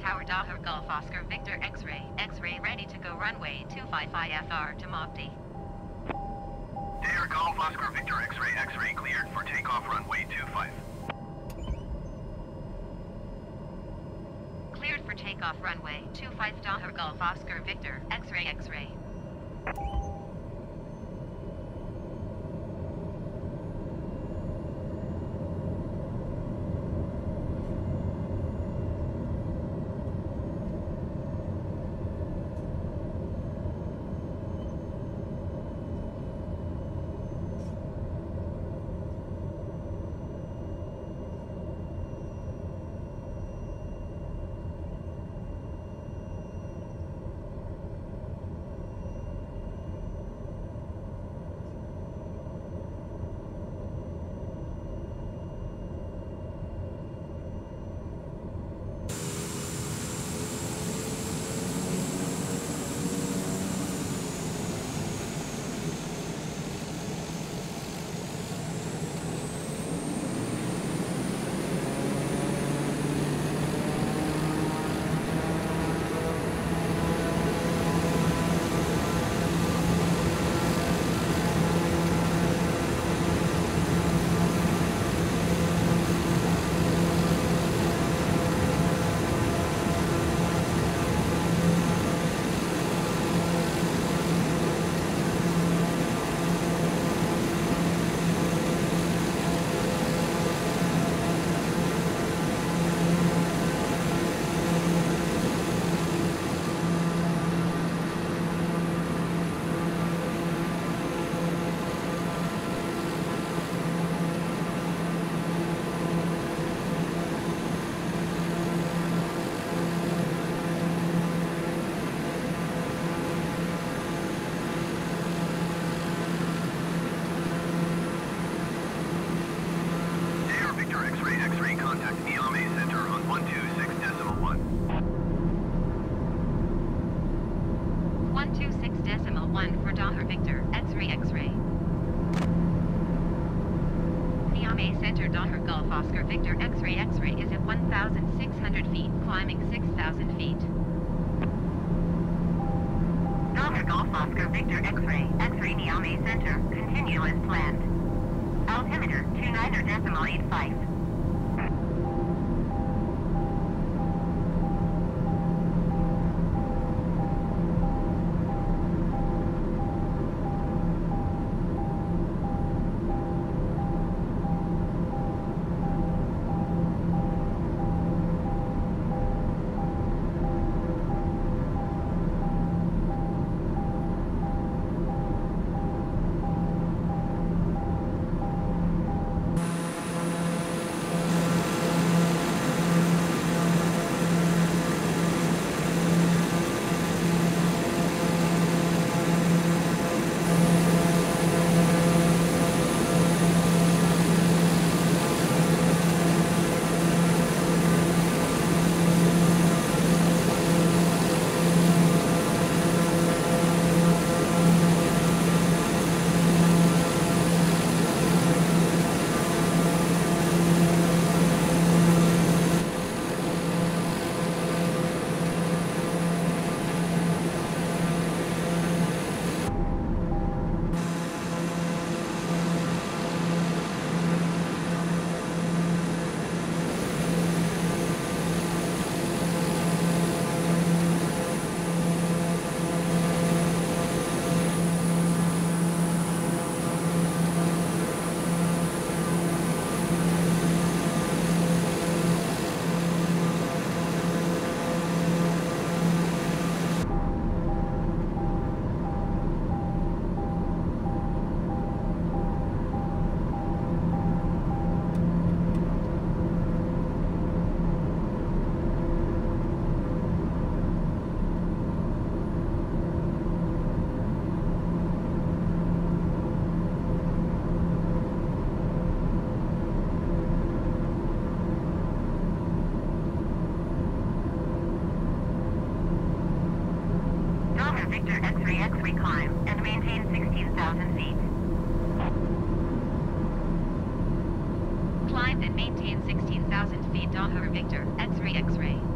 to Tower Daher Golf Oscar Victor X-Ray. X-Ray ready to go runway 255 FR to Mopti. Daher Golf Oscar Victor X-Ray X-Ray cleared for takeoff runway 25. Cleared for takeoff runway 25 Daher Golf Oscar Victor X-Ray X-Ray. Center Daher Golf Oscar Victor X-Ray X-Ray is at 1,600 feet, climbing 6,000 feet. Daher Golf Oscar Victor X-Ray X-Ray Niamey Center, continue as planned. Altimeter 29 decimal 85. X-ray climb and maintain 16,000 feet. Climb and maintain 16,000 feet Daher Victor X-ray X-ray.